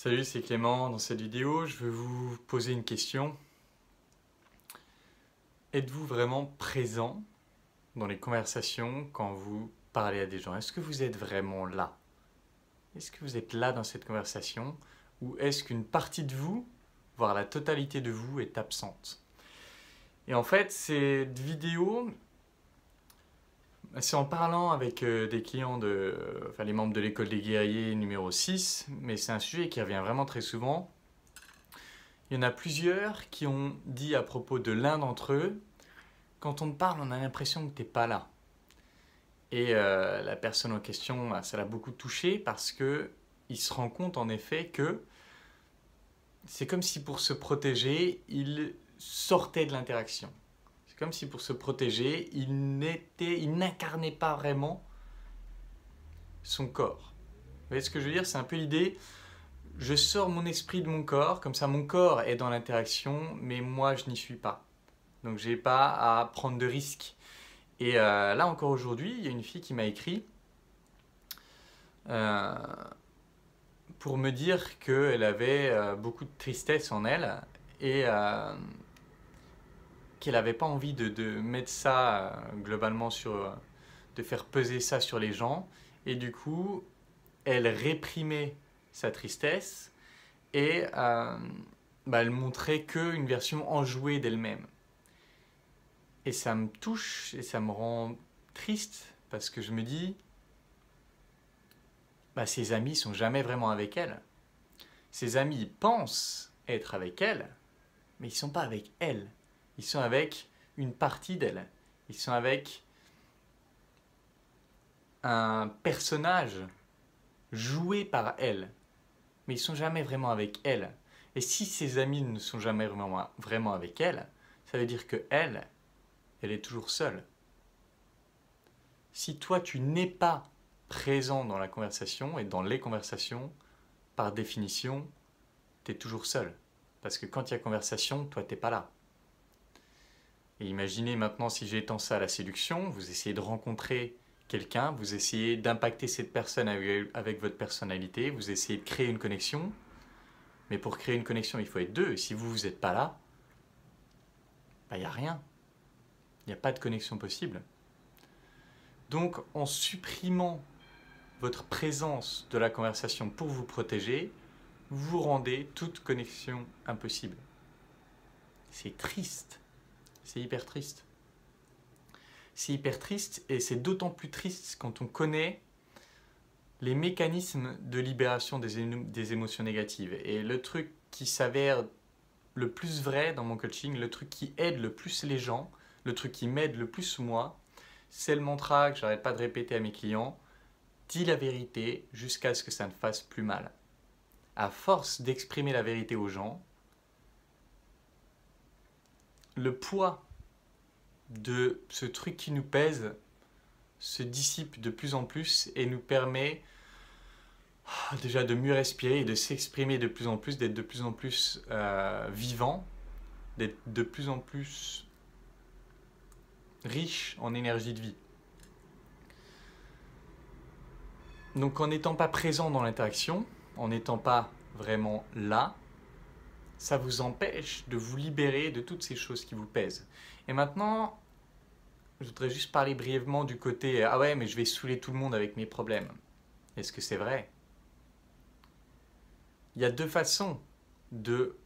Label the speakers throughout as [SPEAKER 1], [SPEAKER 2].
[SPEAKER 1] Salut, c'est Clément. Dans cette vidéo, je vais vous poser une question. Êtes-vous vraiment présent dans les conversations quand vous parlez à des gens? Est-ce que vous êtes vraiment là? Est-ce que vous êtes là dans cette conversation? Ou est-ce qu'une partie de vous, voire la totalité de vous, est absente? Et en fait, cette vidéo, c'est en parlant avec euh, des clients, de, enfin les membres de l'école des guerriers numéro 6, mais c'est un sujet qui revient vraiment très souvent. Il y en a plusieurs qui ont dit à propos de l'un d'entre eux, quand on te parle, on a l'impression que tu n'es pas là. Et euh, la personne en question, bah, ça l'a beaucoup touché parce que il se rend compte en effet que c'est comme si pour se protéger, il sortait de l'interaction comme si pour se protéger, il il n'incarnait pas vraiment son corps. Vous voyez ce que je veux dire? C'est un peu l'idée, je sors mon esprit de mon corps, comme ça mon corps est dans l'interaction, mais moi je n'y suis pas. Donc j'ai pas à prendre de risques. Et euh, là encore aujourd'hui, il y a une fille qui m'a écrit euh, pour me dire qu'elle avait euh, beaucoup de tristesse en elle et qu'elle n'avait pas envie de, de, mettre ça euh, globalement sur. Euh, de faire peser ça sur les gens. Et du coup, elle réprimait sa tristesse et euh, bah, elle montrait qu'une version enjouée d'elle-même. Et ça me touche et ça me rend triste parce que je me dis, bah, ses amis sont jamais vraiment avec elle. Ses amis pensent être avec elle, mais ils sont pas avec elle. Ils sont avec une partie d'elle. Ils sont avec un personnage joué par elle. Mais ils sont jamais vraiment avec elle. Et si ses amis ne sont jamais vraiment, avec elle, ça veut dire que elle, elle est toujours seule. Si toi tu n'es pas présent dans la conversation et dans les conversations, par définition, tu es toujours seul. Parce que quand il y a conversation, toi t'es pas là. Et imaginez maintenant si j'étends ça à la séduction, vous essayez de rencontrer quelqu'un, vous essayez d'impacter cette personne avec, votre personnalité, vous essayez de créer une connexion. Mais pour créer une connexion, il faut être deux. Et si vous, vous n'êtes pas là, il bah, n'y a rien. Il n'y a pas de connexion possible. Donc en supprimant votre présence de la conversation pour vous protéger, vous rendez toute connexion impossible. C'est triste. C'est hyper triste. C'est hyper triste et c'est d'autant plus triste quand on connaît les mécanismes de libération des, émotions négatives. Et le truc qui s'avère le plus vrai dans mon coaching, le truc qui aide le plus les gens, le truc qui m'aide le plus moi, c'est le mantra que j'arrête pas de répéter à mes clients, dis la vérité jusqu'à ce que ça ne fasse plus mal. À force d'exprimer la vérité aux gens, le poids de ce truc qui nous pèse se dissipe de plus en plus et nous permet ah, déjà de mieux respirer et de s'exprimer de plus en plus, d'être de plus en plus euh, vivant, d'être de plus en plus riche en énergie de vie. Donc en n'étant pas présent dans l'interaction, en n'étant pas vraiment là, ça vous empêche de vous libérer de toutes ces choses qui vous pèsent. Et maintenant, je voudrais juste parler brièvement du côté Ah ouais, mais je vais saouler tout le monde avec mes problèmes. Est-ce que c'est vrai? Il y a deux façons de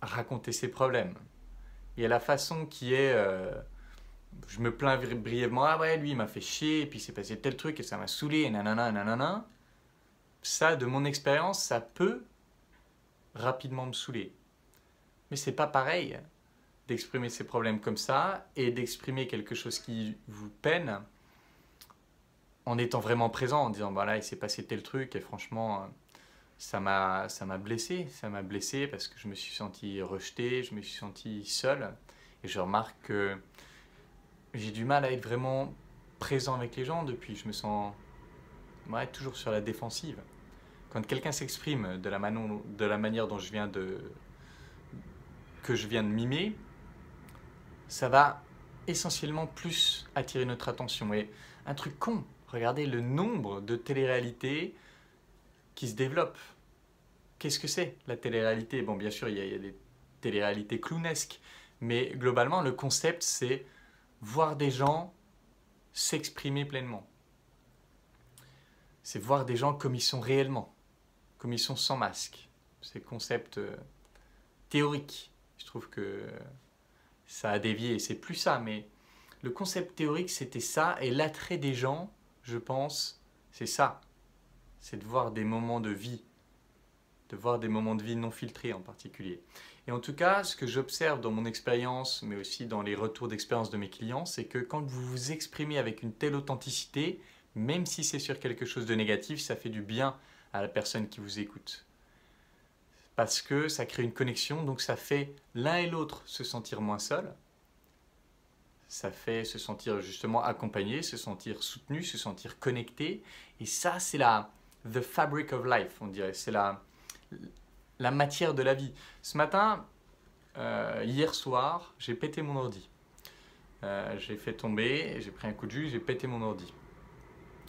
[SPEAKER 1] raconter ses problèmes. Il y a la façon qui est euh, je me plains brièvement, ah ouais, lui il m'a fait chier, et puis c'est passé tel truc et ça m'a saoulé, et nanana, nanana. Ça, de mon expérience, ça peut rapidement me saouler. Mais c'est pas pareil d'exprimer ses problèmes comme ça et d'exprimer quelque chose qui vous peine en étant vraiment présent, en disant voilà, il s'est passé tel truc et franchement, ça m'a ça m'a blessé, ça m'a blessé parce que je me suis senti rejeté, je me suis senti seul et je remarque que j'ai du mal à être vraiment présent avec les gens depuis, je me sens toujours sur la défensive quand quelqu'un s'exprime de, la de la manière dont je viens de que je viens de mimer, ça va essentiellement plus attirer notre attention. Et un truc con, regardez le nombre de téléréalités qui se développent. qu'est-ce que c'est la télé-réalité? Bon, bien sûr, il y, a, il y a des télé-réalités clownesques, mais globalement, le concept, c'est voir des gens s'exprimer pleinement. C'est voir des gens comme ils sont réellement, sont sans masque. C'est le concept euh, théorique. Je trouve que ça a dévié, c'est plus ça, mais le concept théorique, c'était ça, et l'attrait des gens, je pense, c'est ça. C'est de voir des moments de vie, de voir des moments de vie non filtrés en particulier. Et en tout cas, ce que j'observe dans mon expérience, mais aussi dans les retours d'expérience de mes clients, c'est que quand vous vous exprimez avec une telle authenticité, même si c'est sur quelque chose de négatif, ça fait du bien à la personne qui vous écoute. Parce que ça crée une connexion, donc ça fait l'un et l'autre se sentir moins seul. Ça fait se sentir justement accompagné, se sentir soutenu, se sentir connecté. Et ça, c'est la the fabric of life, on dirait. C'est la, la matière de la vie. Ce matin, euh, hier soir, j'ai pété mon ordi. Euh, j'ai fait tomber, j'ai pris un coup de jus, j'ai pété mon ordi.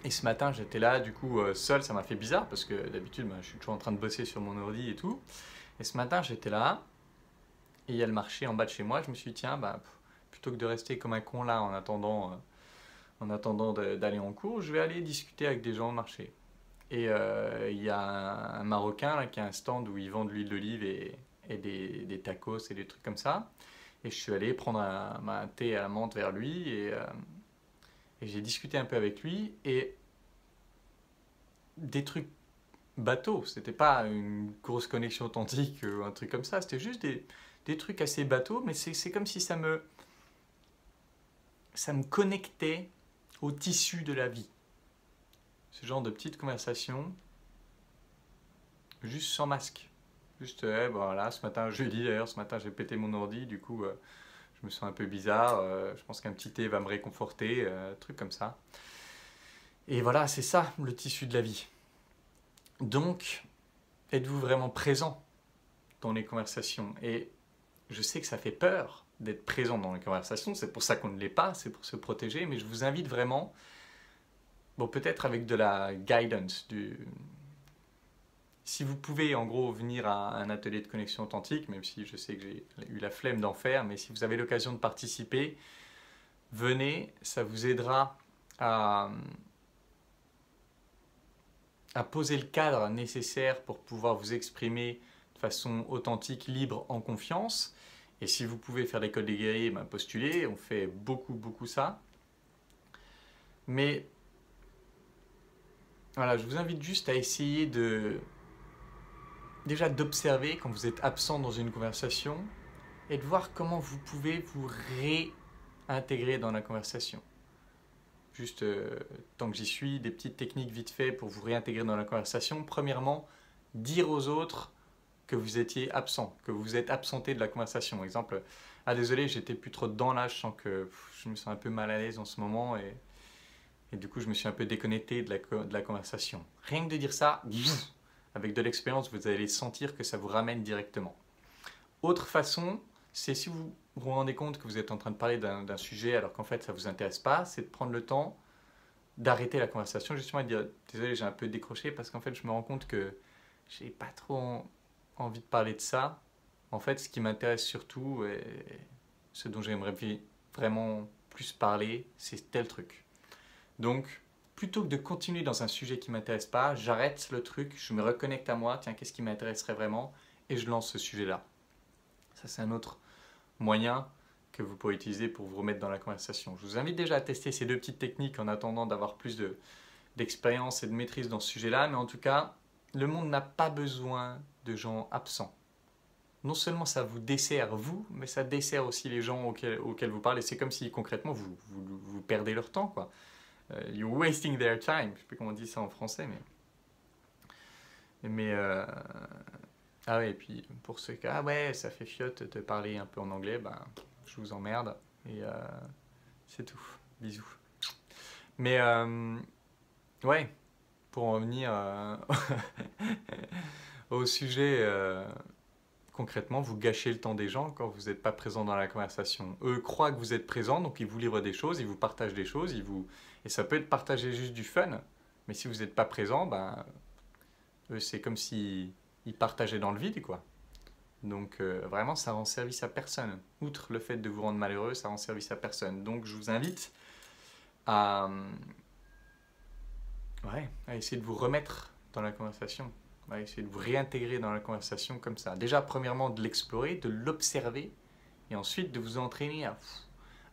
[SPEAKER 1] Et ce matin, j'étais là, du coup, euh, seul, ça m'a fait bizarre parce que d'habitude, bah, je suis toujours en train de bosser sur mon ordi et tout. Et ce matin, j'étais là, et il y a le marché en bas de chez moi. Je me suis dit, tiens, bah, plutôt que de rester comme un con là en attendant, en attendant d'aller en cours, je vais aller discuter avec des gens au marché. Et euh, il y a un, Marocain là, qui a un stand où ils vendent de l'huile d'olive et, des, tacos et des trucs comme ça. Et je suis allé prendre un, thé à la menthe vers lui et, euh, et j'ai discuté un peu avec lui. Et des trucs bateaux, c'était pas une grosse connexion authentique ou un truc comme ça, c'était juste des, des, trucs assez bateaux, mais c'est comme si ça me, ça me connectait au tissu de la vie ce genre de petites conversations, juste sans masque. Juste, eh, voilà, ce matin, jeudi d'ailleurs, ce matin j'ai pété mon ordi, du coup, euh, je me sens un peu bizarre. Euh, je pense qu'un petit thé va me réconforter, euh, truc comme ça. Et voilà, c'est ça le tissu de la vie. Donc, êtes-vous vraiment présent dans les conversations? Et je sais que ça fait peur d'être présent dans les conversations, c'est pour ça qu'on ne l'est pas, c'est pour se protéger, mais je vous invite vraiment Bon, peut-être avec de la guidance. Du... Si vous pouvez en gros venir à un atelier de connexion authentique, même si je sais que j'ai eu la flemme d'en faire, mais si vous avez l'occasion de participer, venez, ça vous aidera à, poser le cadre nécessaire pour pouvoir vous exprimer de façon authentique, libre, en confiance. Et si vous pouvez faire l'école des guerriers, ben postulez, on fait beaucoup, beaucoup ça. Mais voilà, je vous invite juste à essayer de déjà d'observer quand vous êtes absent dans une conversation et de voir comment vous pouvez vous réintégrer dans la conversation. Juste, euh, tant que j'y suis, des petites techniques vite fait pour vous réintégrer dans la conversation. Premièrement, dire aux autres que vous étiez absent, que vous êtes absenté de la conversation. Exemple, ah désolé, j'étais plus trop dedans là, je sens que je me sens un peu mal à l'aise en ce moment et et du coup, je me suis un peu déconnecté de la, de la conversation. Rien que de dire ça, avec de l'expérience, vous allez sentir que ça vous ramène directement. Autre façon, c'est si vous vous rendez compte que vous êtes en train de parler d'un sujet alors qu'en fait ça ne vous intéresse pas, c'est de prendre le temps d'arrêter la conversation justement et de dire désolé j'ai un peu décroché parce qu'en fait je me rends compte que j'ai pas trop envie de parler de ça. En fait ce qui m'intéresse surtout et ce dont j'aimerais vraiment plus parler c'est tel truc. Donc, plutôt que de continuer dans un sujet qui ne m'intéresse pas, j'arrête le truc, je me reconnecte à moi, tiens, qu'est-ce qui m'intéresserait vraiment, et je lance ce sujet-là. Ça, c'est un autre moyen que vous pouvez utiliser pour vous remettre dans la conversation. Je vous invite déjà à tester ces deux petites techniques en attendant d'avoir plus d'expérience et de maîtrise dans ce sujet-là, mais en tout cas, le monde n'a pas besoin de gens absents. Non seulement ça vous dessert vous, mais ça dessert aussi les gens auxquels, vous parlez. C'est comme si concrètement vous, vous, vous perdez leur temps. quoi. Euh, you're wasting their time. Je sais plus comment on dit ça en français, mais. Mais. Euh, ah ouais, et puis pour ceux qui. Ah ouais, ça fait fiotte de parler un peu en anglais, ben, je vous emmerde. Et euh, c'est tout. Bisous. Mais. ouais, pour en venir au sujet concrètement, vous gâchez le temps des gens quand vous n'êtes pas présent dans la conversation. Eux croient que vous êtes présent, donc ils vous livrent des choses, ils vous partagent des choses, ils vous... et ça peut être partagé juste du fun, mais si vous n'êtes pas présent, ben, eux, c'est comme si ils partageaient dans le vide, quoi. Donc euh, vraiment, ça rend service à personne. Outre le fait de vous rendre malheureux, ça rend service à personne. Donc je vous invite à, ouais, à essayer de vous remettre dans la conversation, à essayer de vous réintégrer dans la conversation comme ça. Déjà, premièrement, de l'explorer, de l'observer, et ensuite de vous entraîner à,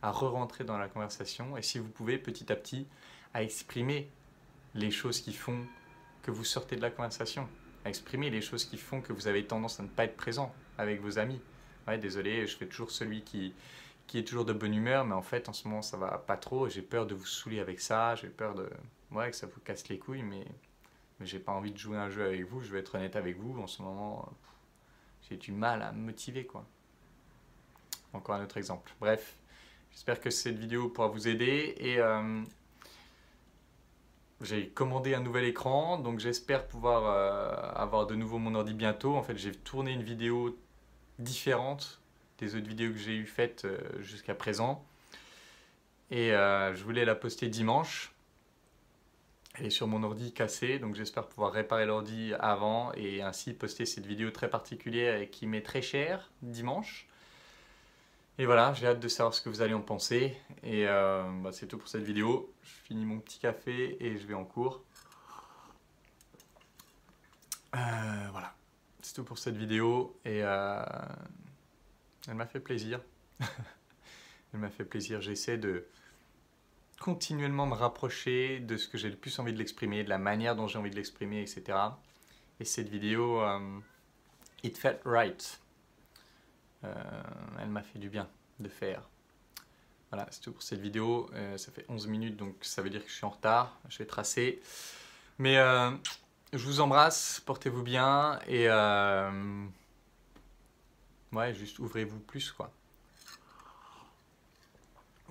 [SPEAKER 1] à re-rentrer dans la conversation. Et si vous pouvez, petit à petit, à exprimer les choses qui font que vous sortez de la conversation, à exprimer les choses qui font que vous avez tendance à ne pas être présent avec vos amis. Ouais, désolé, je fais toujours celui qui, qui est toujours de bonne humeur, mais en fait, en ce moment, ça va pas trop. J'ai peur de vous saouler avec ça, j'ai peur de, ouais, que ça vous casse les couilles, mais, mais j'ai pas envie de jouer un jeu avec vous. Je vais être honnête avec vous. En ce moment, j'ai du mal à me motiver, quoi. Encore un autre exemple. Bref, j'espère que cette vidéo pourra vous aider et euh, j'ai commandé un nouvel écran, donc j'espère pouvoir euh, avoir de nouveau mon ordi bientôt. En fait, j'ai tourné une vidéo différente des autres vidéos que j'ai eu faites euh, jusqu'à présent. Et je voulais la poster dimanche. Elle est sur mon ordi cassé, donc j'espère pouvoir réparer l'ordi avant et ainsi poster cette vidéo très particulière et qui m'est très chère dimanche. Et voilà, j'ai hâte de savoir ce que vous allez en penser. Et euh, bah, c'est tout pour cette vidéo. Je finis mon petit café et je vais en cours. Euh, voilà, c'est tout pour cette vidéo. Et euh, elle m'a fait plaisir. elle m'a fait plaisir. J'essaie de continuellement me rapprocher de ce que j'ai le plus envie de l'exprimer, de la manière dont j'ai envie de l'exprimer, etc. Et cette vidéo, it felt right. Euh, elle m'a fait du bien de faire. Voilà, c'est tout pour cette vidéo. Euh, ça fait 11 minutes, donc ça veut dire que je suis en retard. Je vais tracer. Mais euh, je vous embrasse, portez-vous bien et ouais, juste ouvrez-vous plus quoi.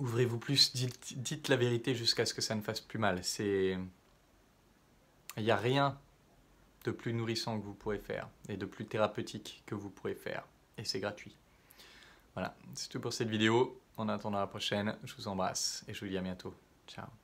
[SPEAKER 1] Ouvrez-vous plus, dites, la vérité jusqu'à ce que ça ne fasse plus mal. C'est, il n'y a rien de plus nourrissant que vous pourrez faire et de plus thérapeutique que vous pourrez faire et c'est gratuit. Voilà, c'est tout pour cette vidéo. En attendant la prochaine, je vous embrasse et je vous dis à bientôt. Ciao